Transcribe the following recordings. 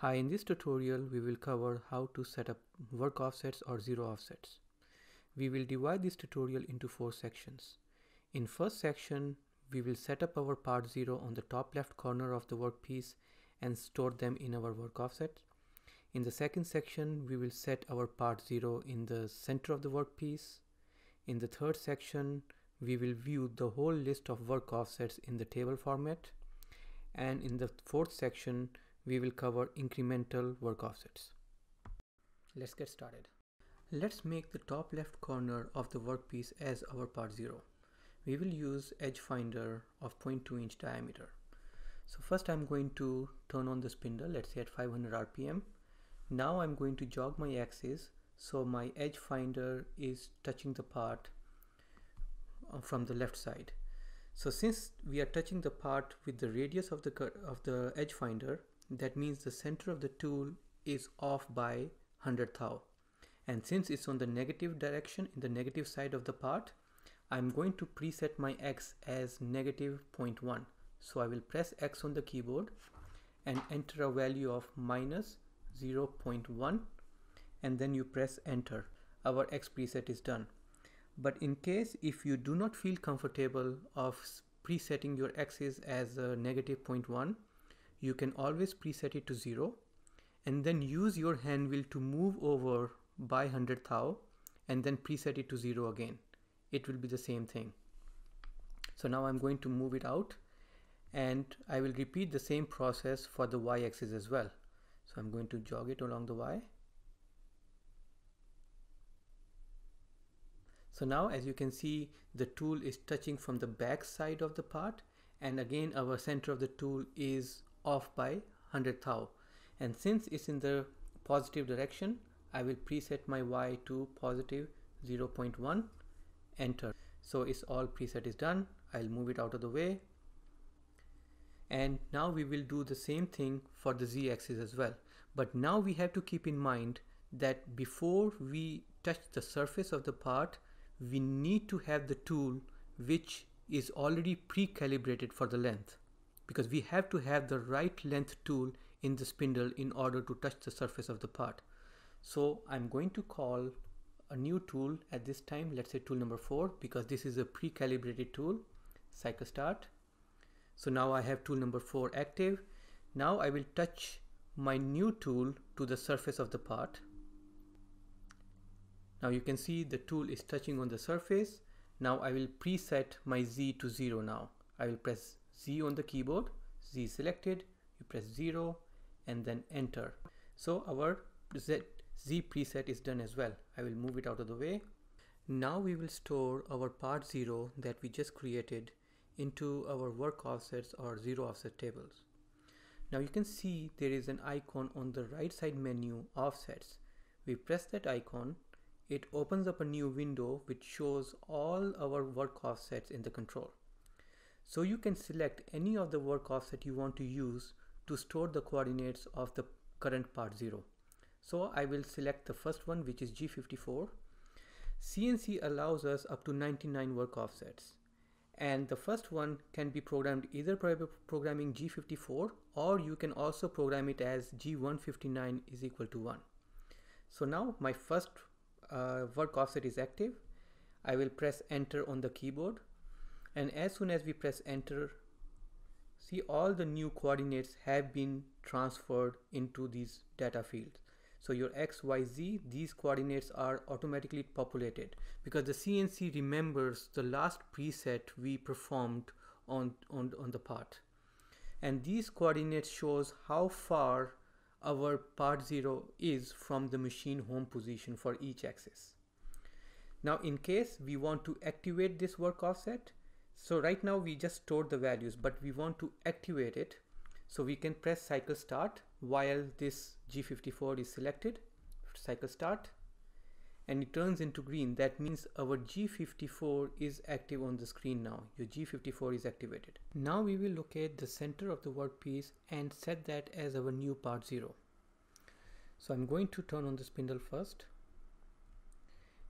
Hi, in this tutorial we will cover how to set up work offsets or zero offsets. We will divide this tutorial into four sections. In first section, we will set up our part 0 on the top left corner of the workpiece and store them in our work offset. In the second section, we will set our part 0 in the center of the workpiece. In the third section, we will view the whole list of work offsets in the table format. And in the fourth section, we will cover incremental work offsets. Let's get started. Let's make the top left corner of the workpiece as our part 0. We will use edge finder of 0.2 inch diameter. So first I'm going to turn on the spindle, let's say at 500 RPM. Now I'm going to jog my axis so my edge finder is touching the part uh, from the left side. So since we are touching the part with the radius of the of the edge finder, that means the center of the tool is off by 100 thou. And since it's on the negative direction in the negative side of the part I'm going to preset my X as negative 0.1 so I will press X on the keyboard and enter a value of minus 0.1 and then you press enter. Our X preset is done. But in case if you do not feel comfortable of presetting your X's as a negative 0.1 you can always preset it to 0 and then use your hand wheel to move over by 100 thou and then preset it to 0 again. It will be the same thing. So now I'm going to move it out and I will repeat the same process for the y-axis as well. So I'm going to jog it along the y. So now as you can see the tool is touching from the back side of the part and again our center of the tool is off by 100 thou. And since it's in the positive direction I will preset my Y to positive 0.1 enter. So it's all preset is done. I'll move it out of the way. And now we will do the same thing for the Z axis as well. But now we have to keep in mind that before we touch the surface of the part we need to have the tool which is already pre-calibrated for the length because we have to have the right length tool in the spindle in order to touch the surface of the part. So I'm going to call a new tool at this time, let's say tool number four, because this is a pre-calibrated tool, cycle start. So now I have tool number four active. Now I will touch my new tool to the surface of the part. Now you can see the tool is touching on the surface. Now I will preset my Z to zero now. I will press Z on the keyboard, Z selected, you press 0 and then enter. So our Z, Z preset is done as well. I will move it out of the way. Now we will store our part 0 that we just created into our work offsets or zero offset tables. Now you can see there is an icon on the right side menu offsets. We press that icon, it opens up a new window which shows all our work offsets in the control. So you can select any of the work offset you want to use to store the coordinates of the current part 0. So I will select the first one which is G54. CNC allows us up to 99 work offsets and the first one can be programmed either by programming G54 or you can also program it as G159 is equal to 1. So now my first uh, work offset is active. I will press enter on the keyboard and as soon as we press enter see all the new coordinates have been transferred into these data fields. So your x y z these coordinates are automatically populated because the cnc remembers the last preset we performed on on, on the part. And these coordinates shows how far our part 0 is from the machine home position for each axis. Now in case we want to activate this work offset so right now we just stored the values, but we want to activate it. So we can press cycle start while this G54 is selected, cycle start, and it turns into green. That means our G54 is active on the screen now. Your G54 is activated. Now we will locate the center of the workpiece and set that as our new part 0. So I'm going to turn on the spindle first.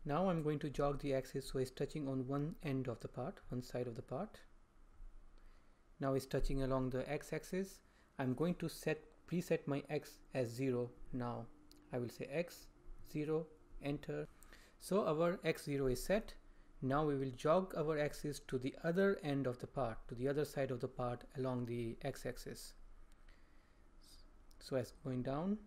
Now I'm going to jog the axis so it's touching on one end of the part, one side of the part. Now it's touching along the x-axis. I'm going to set preset my x as 0 now. I will say x 0 enter. So our x0 is set. Now we will jog our axis to the other end of the part, to the other side of the part along the x-axis. So as going down.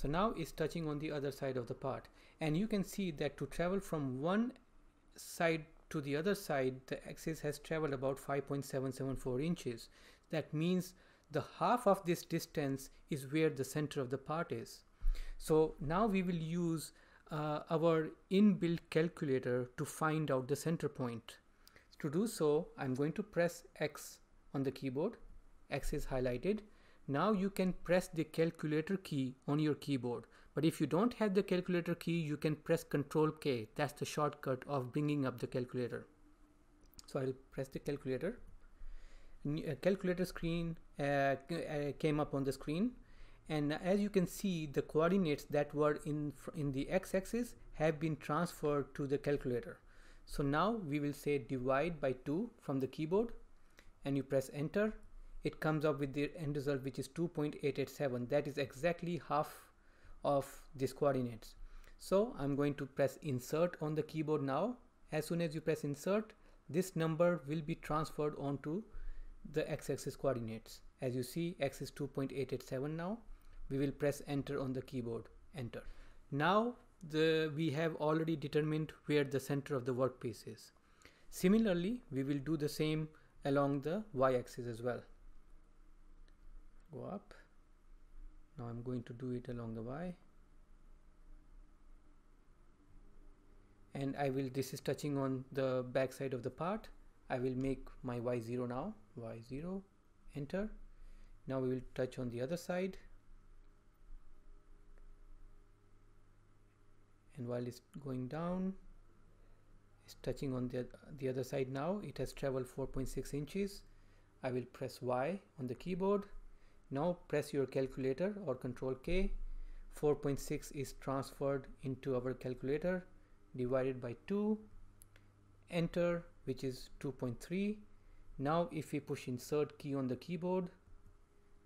So now it's touching on the other side of the part. And you can see that to travel from one side to the other side, the axis has traveled about 5.774 inches. That means the half of this distance is where the center of the part is. So now we will use uh, our inbuilt calculator to find out the center point. To do so, I'm going to press X on the keyboard. X is highlighted. Now you can press the calculator key on your keyboard. But if you don't have the calculator key, you can press Control K. That's the shortcut of bringing up the calculator. So I'll press the calculator. A calculator screen uh, uh, came up on the screen and as you can see the coordinates that were in in the x-axis have been transferred to the calculator so now we will say divide by 2 from the keyboard and you press enter it comes up with the end result which is 2.887 that is exactly half of these coordinates. So I'm going to press insert on the keyboard now. As soon as you press insert this number will be transferred onto the x-axis coordinates. As you see x is 2.887 now. We will press enter on the keyboard. Enter. Now the we have already determined where the center of the workpiece is. Similarly we will do the same along the y-axis as well go up. Now I'm going to do it along the y. And I will this is touching on the back side of the part. I will make my y0 now. Y0 enter. Now we will touch on the other side. And while it's going down it's touching on the, the other side now. It has traveled 4.6 inches. I will press Y on the keyboard now press your calculator or control K. 4.6 is transferred into our calculator divided by 2 enter which is 2.3 now if we push insert key on the keyboard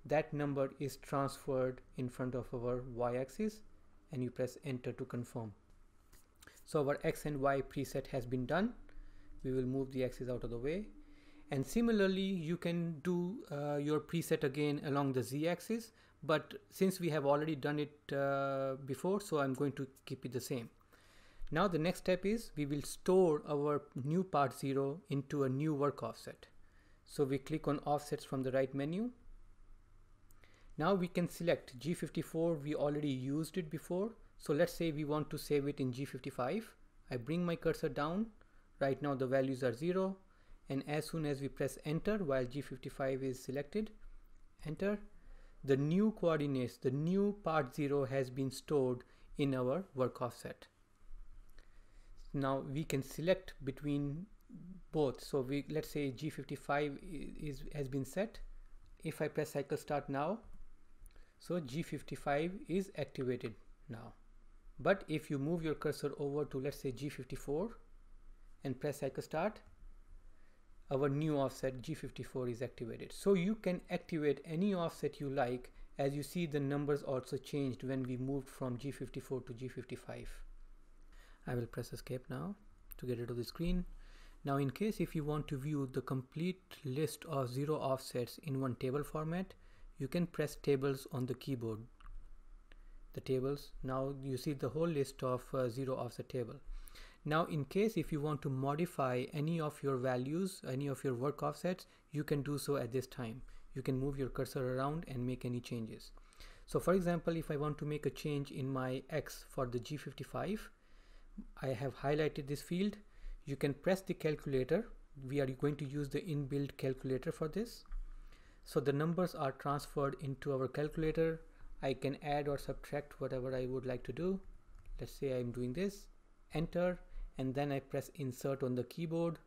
that number is transferred in front of our y-axis and you press enter to confirm. So our x and y preset has been done. We will move the axis out of the way and similarly you can do uh, your preset again along the z-axis but since we have already done it uh, before so I'm going to keep it the same now the next step is we will store our new part 0 into a new work offset. So we click on offsets from the right menu. Now we can select G54, we already used it before. So let's say we want to save it in G55. I bring my cursor down. Right now the values are 0 and as soon as we press enter while G55 is selected, enter, the new coordinates, the new part 0 has been stored in our work offset. Now we can select between both. So we let's say G55 is has been set. If I press cycle start now so G55 is activated now. But if you move your cursor over to let's say G54 and press cycle start our new offset G54 is activated so you can activate any offset you like as you see the numbers also changed when we moved from G54 to G55 I will press escape now to get rid of the screen. Now in case if you want to view the complete list of zero offsets in one table format, you can press tables on the keyboard. The tables, now you see the whole list of uh, zero offset table. Now in case if you want to modify any of your values, any of your work offsets, you can do so at this time. You can move your cursor around and make any changes. So for example, if I want to make a change in my X for the G55, I have highlighted this field. You can press the calculator. We are going to use the inbuilt calculator for this. So the numbers are transferred into our calculator. I can add or subtract whatever I would like to do. Let's say I'm doing this. Enter and then I press insert on the keyboard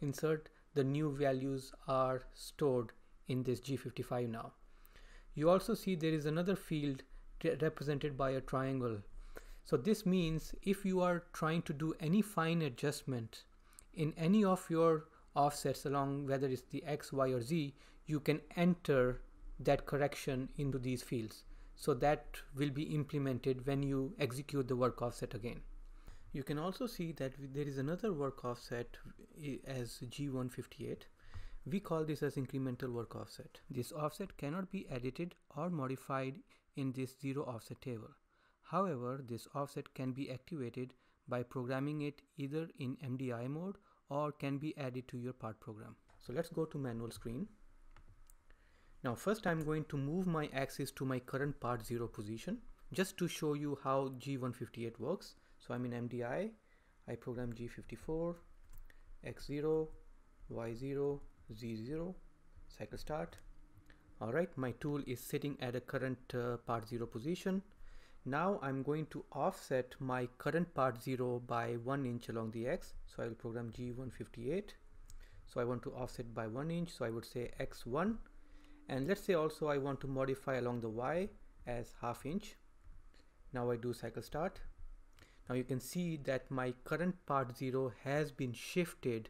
insert the new values are stored in this G55 now you also see there is another field represented by a triangle so this means if you are trying to do any fine adjustment in any of your offsets along whether it's the X, Y or Z, you can enter that correction into these fields. So that will be implemented when you execute the work offset again. You can also see that there is another work offset as G158. We call this as incremental work offset. This offset cannot be edited or modified in this zero offset table. However, this offset can be activated by programming it either in MDI mode or can be added to your part program. So let's go to manual screen. Now first I'm going to move my axis to my current part 0 position just to show you how G158 works. So I'm in MDI, I program G54, X0, Y0, Z0, cycle start. Alright, my tool is sitting at a current uh, part 0 position. Now I'm going to offset my current part 0 by 1 inch along the X. So I will program G158. So I want to offset by 1 inch. So I would say X1. And let's say also I want to modify along the Y as half inch. Now I do cycle start. Now you can see that my current part 0 has been shifted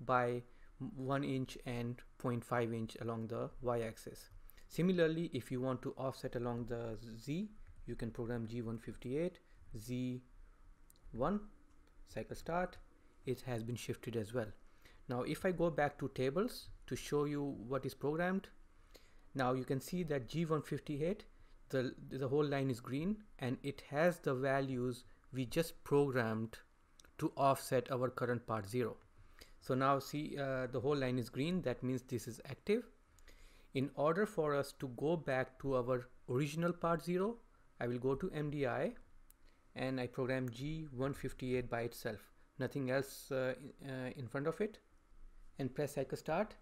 by 1 inch and 0.5 inch along the y-axis. Similarly, if you want to offset along the z, you can program G158, Z1, cycle start, it has been shifted as well. Now if I go back to tables to show you what is programmed, now you can see that G158, the, the whole line is green and it has the values we just programmed to offset our current part 0. So now see uh, the whole line is green. That means this is active. In order for us to go back to our original part 0 I will go to MDI and I program G158 by itself. Nothing else uh, uh, in front of it. And press cycle start.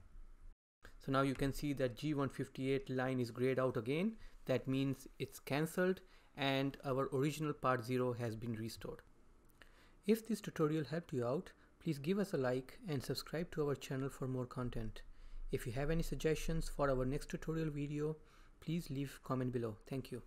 So now you can see that G158 line is grayed out again. That means it's cancelled and our original part 0 has been restored. If this tutorial helped you out, please give us a like and subscribe to our channel for more content. If you have any suggestions for our next tutorial video, please leave comment below. Thank you.